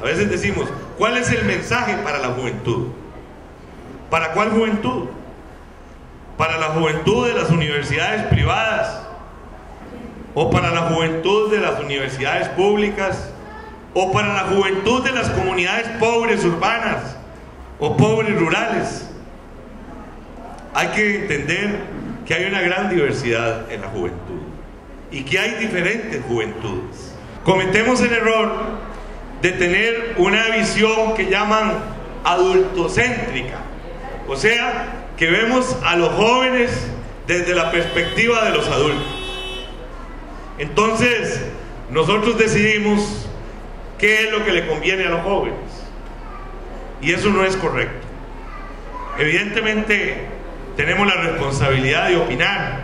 A veces decimos, ¿cuál es el mensaje para la juventud? ¿Para cuál juventud? ¿Para la juventud de las universidades privadas? ¿O para la juventud de las universidades públicas? ¿O para la juventud de las comunidades pobres urbanas? ¿O pobres rurales? Hay que entender que hay una gran diversidad en la juventud y que hay diferentes juventudes. Cometemos el error de tener una visión que llaman adultocéntrica, o sea, que vemos a los jóvenes desde la perspectiva de los adultos. Entonces, nosotros decidimos qué es lo que le conviene a los jóvenes. Y eso no es correcto. Evidentemente, tenemos la responsabilidad de opinar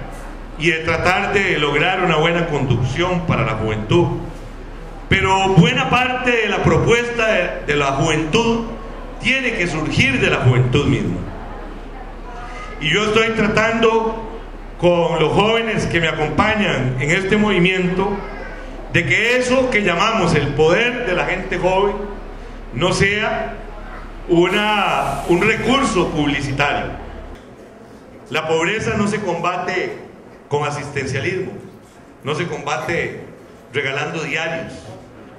y de tratar de lograr una buena conducción para la juventud. Pero buena parte de la propuesta de, la juventud tiene que surgir de la juventud misma. Y yo estoy tratando con los jóvenes que me acompañan en este movimiento de que eso que llamamos el poder de la gente joven no sea una, un recurso publicitario la pobreza no se combate con asistencialismo, no se combate regalando diarios,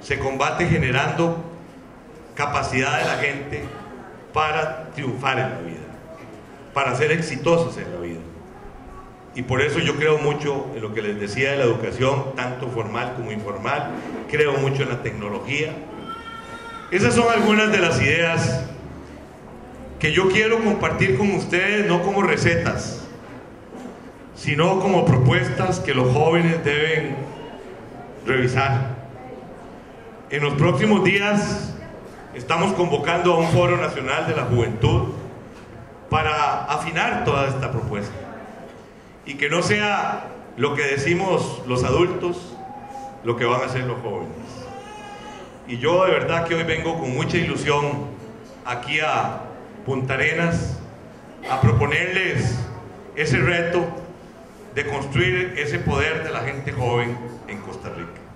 se combate generando capacidad de la gente para triunfar en la vida, para ser exitosos en la vida. Y por eso yo creo mucho en lo que les decía de la educación, tanto formal como informal, creo mucho en la tecnología. Esas son algunas de las ideas que yo quiero compartir con ustedes no como recetas, sino como propuestas que los jóvenes deben revisar. En los próximos días estamos convocando a un foro nacional de la juventud para afinar toda esta propuesta y que no sea lo que decimos los adultos, lo que van a hacer los jóvenes. Y yo de verdad que hoy vengo con mucha ilusión aquí a Punta Arenas a proponerles ese reto de construir ese poder de la gente joven en Costa Rica.